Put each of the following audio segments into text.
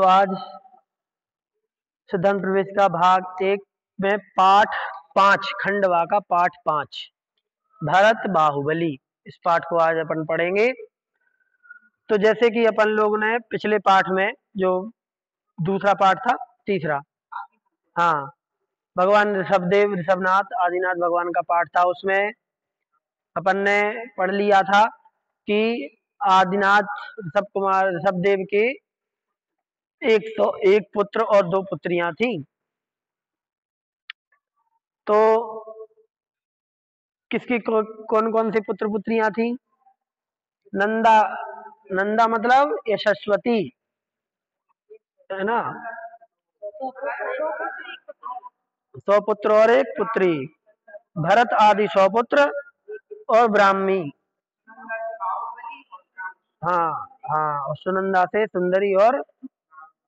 तो आज सिद्धांत प्रवेश का भाग एक में पाठ पाँच, खंडवा का पाठ पाँच। भरत बाहुबली, इस पाठ को आज अपन पढ़ेंगे। तो जैसे कि अपन लोग ने पिछले पाठ में जो दूसरा पाठ था, तीसरा। हाँ भगवान ऋषभदेव, ऋषभनाथ, आदिनाथ भगवान का पाठ था, उसमें अपन ने पढ़ लिया था कि आदिनाथ, ऋषभ कुमार, ऋषभदेव के एक सौ एक पुत्र और दो पुत्रियाँ थी। तो किसकी कौन कौन सी पुत्र पुत्रियाँ थी? नंदा नंदा मतलब यशस्वती, है ना? सौ पुत्र और एक पुत्री, भरत आदि सौ पुत्र और ब्राह्मी। हाँ हाँ सुनंदा से सुंदरी और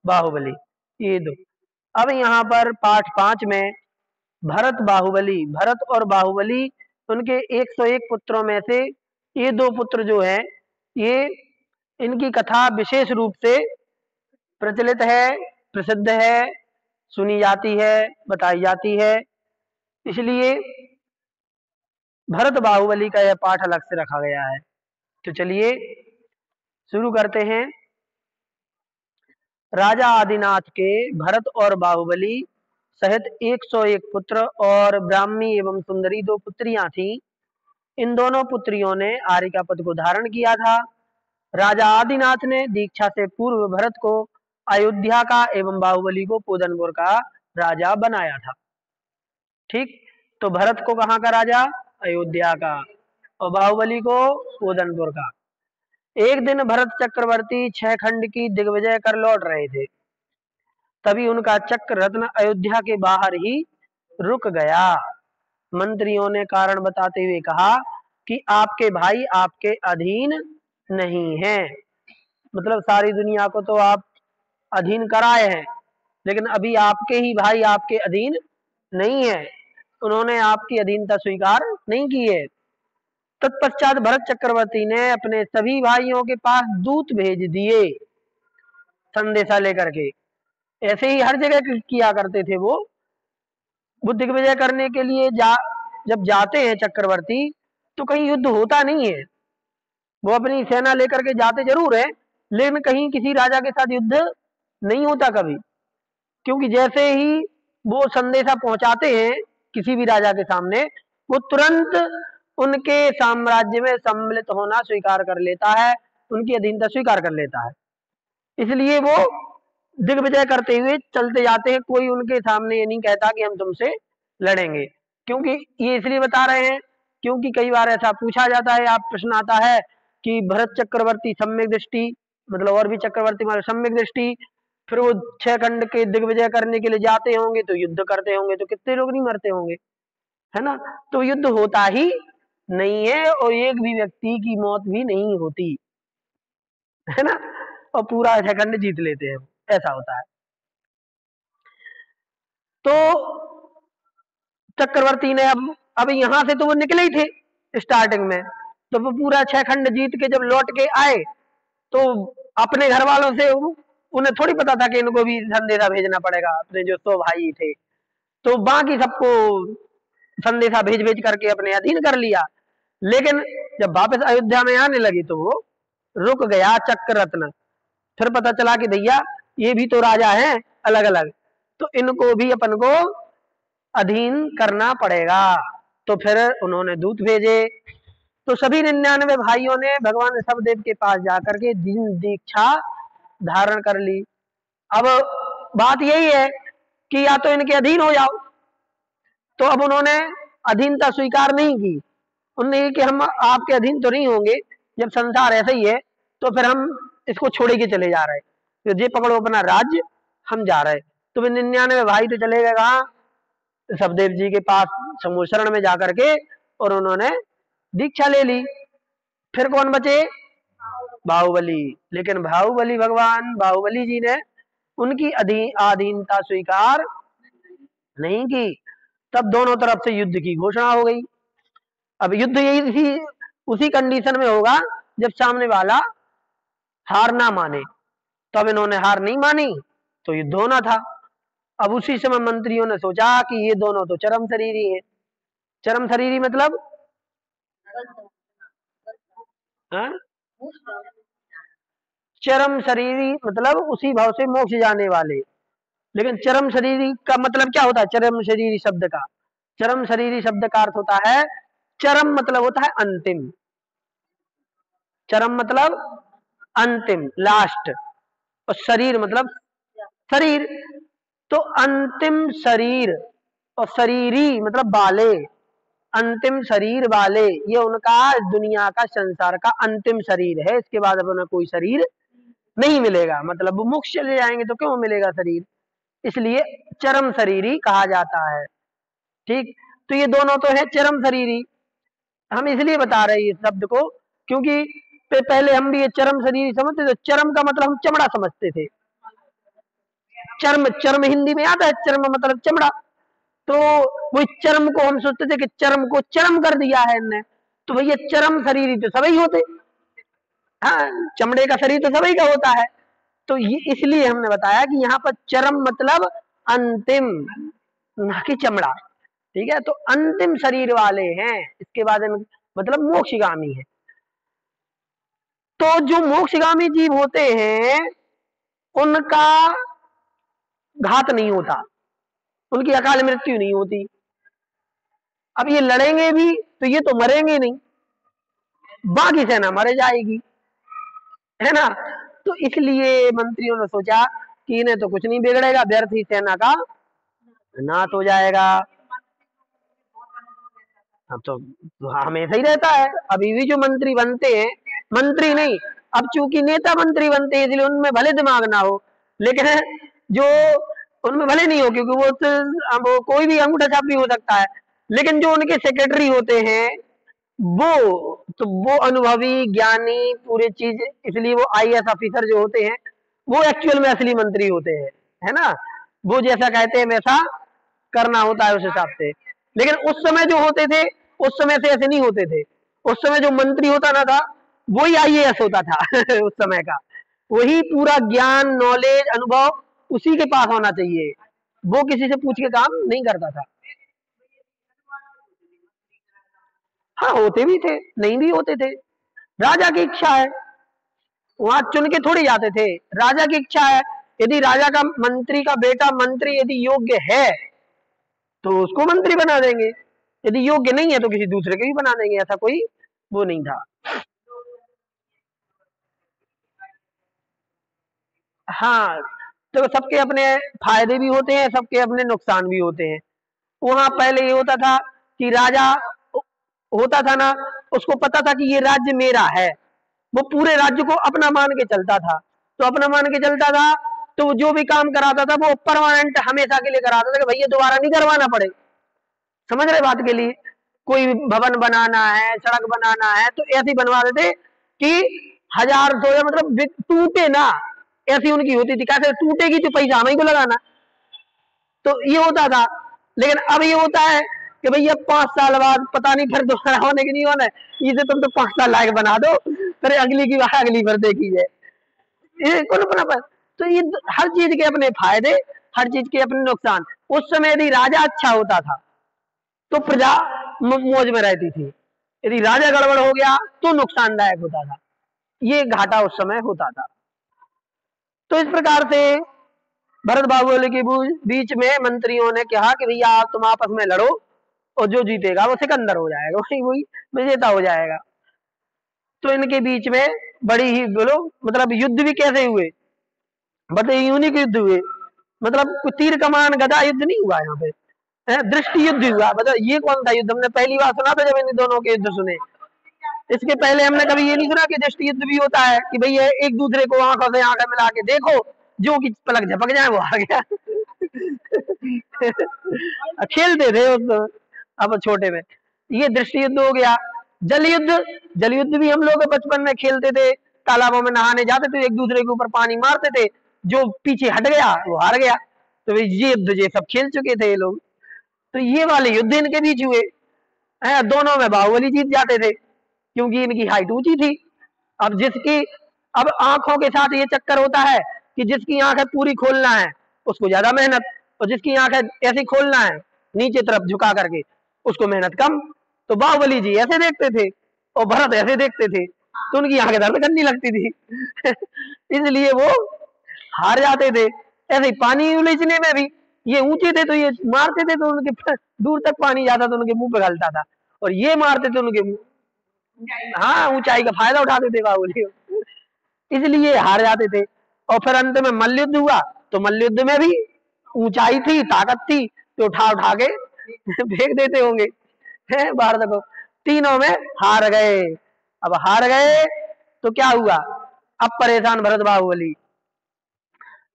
बाहुबली। ये दो। अब यहाँ पर पाठ पाँच में भरत बाहुबली, भरत और बाहुबली उनके 101 पुत्रों में से ये दो पुत्र जो हैं, ये इनकी कथा विशेष रूप से प्रचलित है, प्रसिद्ध है, सुनी जाती है, बताई जाती है। इसलिए भरत बाहुबली का यह पाठ अलग से रखा गया है। तो चलिए शुरू करते हैं। राजा आदिनाथ के भरत और बाहुबली सहित 101 पुत्र और ब्राह्मी एवं सुंदरी दो पुत्रियाँ थीं। इन दोनों पुत्रियों ने आर्य का पद को धारण किया था। राजा आदिनाथ ने दीक्षा से पूर्व भरत को अयोध्या का एवं बाहुबली को पूदनपुर का राजा बनाया था। ठीक तो भरत को कहाँ का राजा? अयोध्या का और बाहुबली को पूदनपुर का। एक दिन भरत चक्रवर्ती छह खंड की दिग्विजय कर लौट रहे थे। तभी उनका चक्र रत्न अयोध्या के बाहर ही रुक गया। मंत्रियों ने कारण बताते हुए कहा कि आपके भाई आपके अधीन नहीं है। मतलब सारी दुनिया को तो आप अधीन कराए हैं, लेकिन अभी आपके ही भाई आपके अधीन नहीं है। उन्होंने आपकी अधीनता स्वीकार नहीं की है। तत्पश्चात भरत चक्रवर्ती ने अपने सभी भाइयों के पास दूत भेज दिए संदेशा लेकर के। ऐसे ही हर जगह किया करते थे वो। बुद्ध विजय करने के लिए जा, जब जाते हैं चक्रवर्ती तो कहीं युद्ध होता नहीं है। वो अपनी सेना लेकर के जाते ज़रूर है, लेकिन कहीं किसी राजा के साथ युद्ध नहीं होता कभी। क्योंकि जैसे ही वो संदेशा पहुंचाते हैं किसी भी राजा के सामने, वो तुरंत उनके साम्राज्य में सम्मिलित होना स्वीकार कर लेता है, उनकी अधीनता स्वीकार कर लेता है। इसलिए वो दिग्विजय करते हुए चलते जाते हैं। कोई उनके सामने ये नहीं कहता कि हम तुमसे लड़ेंगे। क्योंकि ये इसलिए बता रहे हैं, क्योंकि कई बार ऐसा पूछा जाता है, आप प्रश्न आता है कि भरत चक्रवर्ती सम्यक दृष्टि मतलब और भी चक्रवर्ती हमारे सम्यक दृष्टि, फिर वो छह खंड के दिग्विजय करने के लिए जाते होंगे तो युद्ध करते होंगे तो कितने लोग नहीं मरते होंगे, है ना? तो युद्ध होता ही नहीं है और एक भी व्यक्ति की मौत भी नहीं होती। है ना? और पूरा खंड जीत लेते हैं ऐसा होता है। तो चक्रवर्ती ने अब अब यहाँ से तो वो निकले ही थे स्टार्टिंग में। तो वो पूरा छह खंड जीत के जब लौट के आए तो अपने घर वालों से उन्हें थोड़ी पता था कि इनको भी संदेशा भेजना पड़ेगा, अपने जो सौ भाई थे। तो बाकी सबको संदेशा भेज भेज करके अपने अधीन कर लिया। लेकिन जब वापस अयोध्या में आने लगी तो वो रुक गया चक्र रत्न फिर पता चला कि भैया, ये भी तो राजा हैं अलग अलग तो इनको भी अपन को अधीन करना पड़ेगा। तो फिर उन्होंने दूत भेजे। तो सभी निन्यानवे भाइयों ने भगवान सबदेव के पास जाकर के दिन दीक्षा धारण कर ली। अब बात यही है कि या तो इनके अधीन हो जाओ। तो अब उन्होंने अधीनता स्वीकार नहीं की। उन्होंने कि हम आपके अधीन तो नहीं होंगे, जब संसार ऐसा ही है तो फिर हम इसको छोड़े के चले जा रहे हैं। तो ये पकड़ो अपना राज्य, हम जा रहे तो निन्यानवे भाई तो चले गए कहा? सबदेव जी के पास समूह में जाकर के और उन्होंने दीक्षा ले ली। फिर कौन बचे? बाहुबली। लेकिन बाहुबली भगवान, बाहुबली जी ने उनकी अधीनता स्वीकार नहीं की। तब दोनों तरफ़ से युद्ध की घोषणा हो गई। अब युद्ध यही थी, उसी कंडीशन में होगा, जब सामने वाला हार ना माने। तब इन्होंने हार नहीं मानी तो युद्ध होना था। अब उसी समय मंत्रियों ने सोचा कि ये दोनों तो चरम शरीरी है। चरम शरीरी मतलब? हाँ? चरम शरीरी मतलब उसी भाव से मोक्ष जाने वाले। लेकिन चरम शरीरी का मतलब क्या होता है? चरम शरीरी शब्द का। चरम शरीरी शब्द का अर्थ होता है, चरम मतलब होता है अंतिम। चरम मतलब अंतिम लास्ट और शरीर मतलब शरीर। तो अंतिम शरीर और शरीरी मतलब बाले। अंतिम शरीर वाले ये उनका दुनिया का संसार का अंतिम शरीर है। इसके बाद अब उन्हें कोई शरीर नहीं मिलेगा। मतलब वो मुख चले जाएँगे तो क्यों मिलेगा शरीर? इसलिए चरम शरीरी कहा जाता है। ठीक? तो ये दोनों तो है चरम शरीरी। हम इसलिए बता रहे हैं इस शब्द को क्योंकि पहले हम भी ये चरम शरीरी समझते थे। चरम का मतलब हम चमड़ा समझते थे। चर्म चर्म हिंदी में आता है, चर्म मतलब चमड़ा। तो वो चरम को हम सोचते थे कि चरम को चरम कर दिया है इनने। तो भैया चरम शरीर तो सभी होते। हाँ चमड़े का शरीर तो सभी का होता है। तो ये इसलिए हमने बताया कि यहाँ पर चरम मतलब अंतिम, ना कि चमड़ा। ठीक है? तो अंतिम शरीर वाले हैं। इसके बाद मतलब मोक्षगामी है। तो जो मोक्षगामी जीव होते हैं, उनका घात नहीं होता। उनकी अकाल मृत्यु नहीं होती। अब ये लड़ेंगे भी तो ये तो मरेंगे नहीं। बाकी सेना मर जाएगी। है ना? तो इसलिए मंत्रियों ने सोचा कि इन्हें तो कुछ नहीं बिगड़ेगा, व्यर्थ ही सेना का नाश हो जाएगा। अब तो हमेशा ही रहता है। अभी भी जो मंत्री बनते हैं, मंत्री नहीं, अब चूँकि नेता मंत्री बनते हैं, इसलिए उनमें भले दिमाग ना हो, लेकिन जो उनमें भले नहीं हो, क्योंकि वो तो कोई भी अंगूठा छाप भी हो सकता है, लेकिन जो उनके सेक्रेटरी होते हैं, वो तो वो अनुभवी, ज्ञानी, पूरे चीज़, इसलिए वो आई ऑफिसर जो होते हैं, वो एक्चुअल में असली मंत्री होते हैं, है ना? वो जैसा कहते हैं, वैसा करना होता है उस हिसाब से। लेकिन उस समय जो होते थे, उस समय से ऐसे नहीं होते थे। उस समय जो मंत्री होता ना था, वही आई होता था उस समय का। वही पूरा ज्ञान नॉलेज अनुभव उसी के पास होना चाहिए। वो किसी से पूछ के काम नहीं करता था। हाँ होते भी थे, नहीं भी होते थे। राजा की इच्छा है। वहाँ चुन के थोड़ी जाते थे। राजा की इच्छा है, यदि राजा का मंत्री का बेटा मंत्री यदि योग्य है तो उसको मंत्री बना देंगे। यदि योग्य नहीं है तो किसी दूसरे के भी बना देंगे, ऐसा कोई वो नहीं था। हाँ तो सबके अपने फ़ायदे भी होते हैं, सबके अपने नुकसान भी होते हैं। वहाँ पहले ये होता था कि राजा होता था ना, उसको पता था कि ये राज्य मेरा है। वो पूरे राज्य को अपना मान के चलता था। तो अपना मान के चलता था तो जो भी काम कराता था, वो परमानेंट हमेशा के लिए कराता था कि भैया दोबारा नहीं करवाना पड़े समझ रहे बात के लिए? कोई भवन बनाना है, सड़क बनाना है तो ऐसी बनवा देते कि हज़ार सौ या मतलब टूटे ना, ऐसी उनकी होती थी। कैसे? टूटेगी तो पैसा हमें को लगाना। तो ये होता था। लेकिन अब ये होता है कि भैया पाँच साल बाद पता नहीं फिर दोबारा होने की नहीं होना है। इसे तुम तो पाँच साल लायक बना दो, फिर अगली की बात अगली फिर देखी जाए। ये पर तो ये हर चीज़ के अपने फ़ायदे, हर चीज़ के अपने नुकसान। उस समय यदि राजा अच्छा होता था तो प्रजा मौज में रहती थी। यदि राजा गड़बड़ हो गया तो नुकसानदायक होता था। ये घाटा उस समय होता था। तो इस प्रकार से भरत बाबू के बीच में मंत्रियों ने कहा कि भैया, आप तुम आपस में लड़ो। और जो जीतेगा वो सिकंदर हो जाएगा। वही वही विजेता हो जाएगा। तो इनके बीच में बड़ी ही बोलो मतलब युद्ध भी कैसे हुए? बड़े यूनिक युद्ध हुए। मतलब तीर कमान गदा युद्ध नहीं हुआ यहाँ पे। दृष्टि युद्ध हुआ। मतलब ये कौन था युद्ध? हमने पहली बार सुना था जब इन दोनों के युद्ध सुने। इसके पहले हमने कभी ये नहीं सुना कि दृष्टि युद्ध भी होता है, कि भैया एक दूसरे को आँखों से आँखें मिला के देखो, जो कि पलक झपक जाए वो आ गया। खेलते थे उस अब छोटे में। ये दृष्टि युद्ध हो गया। जल युद्ध जल युद्ध भी हम लोग बचपन में खेलते थे। तालाबों में नहाने जाते थे, एक दूसरे के ऊपर पानी मारते थे। जो पीछे हट गया, वो हार गया। तो ये युद्ध ये सब खेल चुके थे ये लोग। तो ये वाले युद्ध इनके बीच हुए। है, दोनों में बाहुबली जीत जाते थे, क्योंकि इनकी हाइट ऊँची थी। अब जिसकी, अब आँखों के साथ ये चक्कर होता है कि जिसकी आँखें पूरी खोलना है, उसको ज़्यादा मेहनत, और जिसकी आँखें ऐसी खोलना है, नीचे तरफ़ झुका करके उसको मेहनत कम। तो बाहुबली जी ऐसे देखते थे और भरत ऐसे देखते थे तो उनकी आँखें दर्द करनी लगती थी। इसलिए वो हार जाते थे। ऐसे ही पानी उलझने में भी ये ऊँचे थे तो ये मारते थे तो उनके दूर तक पानी जाता तो उनके मुँह पे गलता था और ये मारते थे उनके मुँह। हाँ ऊंचाई का फ़ायदा उठाते थे बाहुबली। इसलिए हार जाते थे। और फिर अंत में मल्लयुद्ध हुआ तो मल्लयुद्ध में भी ऊंचाई थी, ताकत थी तो उठा उठा के फेंक देते होंगे। भारत को तीनों में हार गए। अब हार गए तो क्या हुआ? अब परेशान भरत बाहुबली।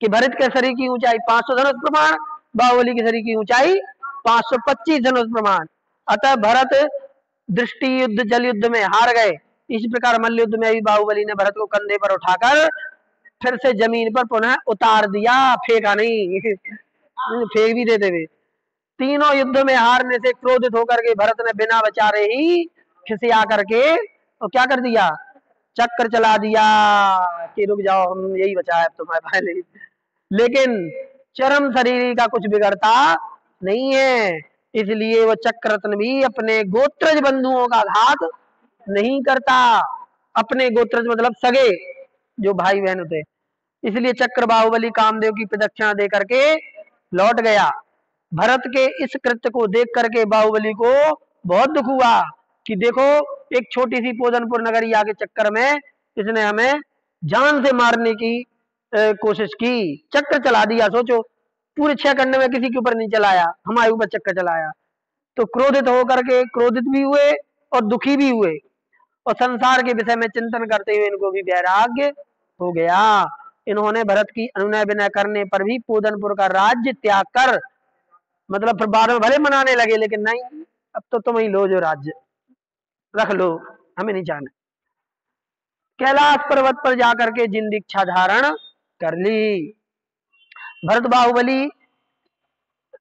कि भरत के शरीर की ऊंचाई 500 धनुष प्रमाण, बाहुबली के शरीर की ऊंचाई 525 धनुष प्रमाण। अतः भरत दृष्टि युद्ध, जल युद्ध में हार गए। इसी प्रकार मल्ल युद्ध में भी बाहुबली ने भरत को कंधे पर उठाकर फिर से ज़मीन पर पुनः उतार दिया। फेंका नहीं। फेंक भी देते हुए। तीनों युद्ध में हारने से क्रोधित होकर के भरत ने बिना बचारे ही खिसिया करके और क्या कर दिया? चक्कर चला दिया कि रुक जाओ, हम यही बचा है तुम्हारे पहले लेकिन चरम शरीर का कुछ बिगड़ता नहीं है। इसलिए वो चक्ररत्न भी अपने गोत्रज बंधुओं का घात नहीं करता। अपने गोत्रज मतलब सगे जो भाई बहन होते। इसलिए चक्र बाहुबली कामदेव की प्रदक्षिणा दे करके लौट गया। भरत के इस कृत्य को देख करके बाहुबली को बहुत दुख हुआ कि देखो एक छोटी सी पोदनपुर नगरी के चक्कर में इसने हमें जान से मारने की ए, कोशिश की चक्कर चला दिया सोचो। पूरे छह खंड में किसी के ऊपर नहीं चलाया हमारे ऊपर चक्कर चलाया। तो क्रोधित होकर के क्रोधित भी हुए और दुखी भी हुए। और संसार के विषय में चिंतन करते हुए इनको भी वैराग्य हो गया। इन्होंने भरत की अनुनय विनय करने पर भी पूदनपुर का राज्य त्याग कर मतलब फिर बाद में भले मनाने लगे, लेकिन नहीं, अब तो तुम ही लो जो राज्य। रख लो, हमें नहीं जाना। कैलाश पर्वत पर जाकर के जिन दीक्षा धारण कर ली, भरत बाहुबली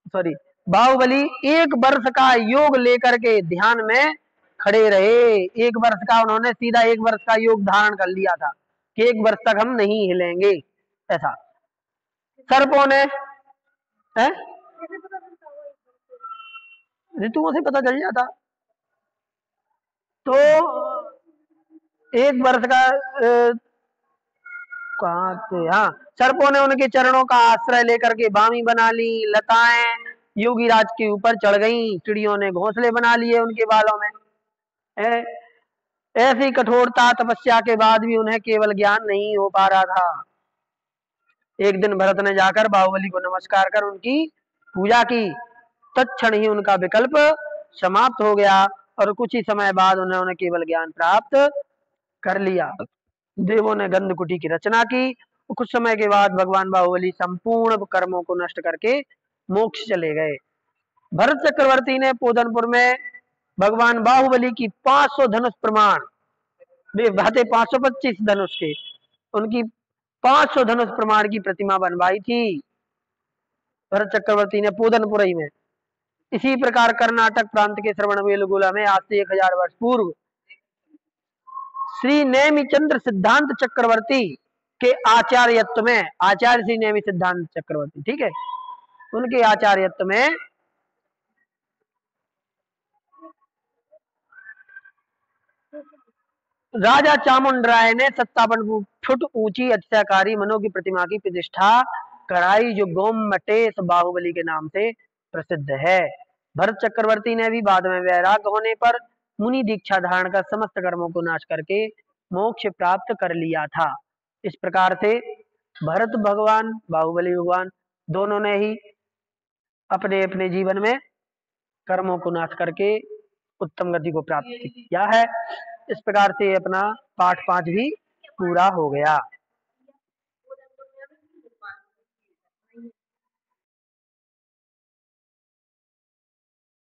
सॉरी बाहुबली एक वर्ष का योग लेकर के ध्यान में खड़े रहे। एक वर्ष का उन्होंने सीधा एक वर्ष का योग धारण कर लिया था कि एक वर्ष तक हम नहीं हिलेंगे, ऐसा। सर्पों ने ऋतुओं से पता चल जाता। तो एक वर्ष का कहा हाँ सर्पों ने उनके चरणों का आश्रय लेकर के बामी बना ली, लताएँ योगी राज के ऊपर चढ़ गई, चिड़ियों ने घोंसले बना लिए उनके बालों में। ऐसी कठोरता तपस्या के बाद भी उन्हें केवल ज्ञान नहीं हो पा रहा था। एक दिन भरत ने जाकर बाहुबली को नमस्कार कर उनकी पूजा की। तत्ण ही उनका विकल्प समाप्त हो गया और कुछ ही समय बाद उन्होंने केवल ज्ञान प्राप्त कर लिया। देवों ने गंधकुटी की रचना की। कुछ समय के बाद भगवान बाहुबली संपूर्ण कर्मों को नष्ट करके मोक्ष चले गए। भरत चक्रवर्ती ने पोधनपुर में भगवान बाहुबली की 500 धनुष प्रमाण, वे सौ पच्चीस धनुष के, उनकी 500 धनुष प्रमाण की प्रतिमा बनवाई थी। भरत चक्रवर्ती ने पूदनपुरई में इसी प्रकार कर्नाटक प्रांत के श्रवण वेलगोला में आज से एक हज़ार वर्ष पूर्व श्री नेमी चंद्र सिद्धांत चक्रवर्ती के आचार्यत्व में, आचार्य श्री नेमी सिद्धांत चक्रवर्ती, ठीक है? उनके आचार्यत्व में राजा चामुंड राय ने सत्तावन फुट ऊँची अत्याकारी मनो की प्रतिमा की प्रतिष्ठा कराई, जो गोम मटेश बाहुबली के नाम से प्रसिद्ध है। भरत चक्रवर्ती ने भी बाद में वैराग होने पर मुनि दीक्षा धारण कर समस्त कर्मों को नाश करके मोक्ष प्राप्त कर लिया था। इस प्रकार से भरत भगवान, बाहुबली भगवान दोनों ने ही अपने अपने जीवन में कर्मों को नाश करके उत्तम गति को प्राप्त किया है। इस प्रकार से अपना पाठ पाँच भी पूरा हो गया।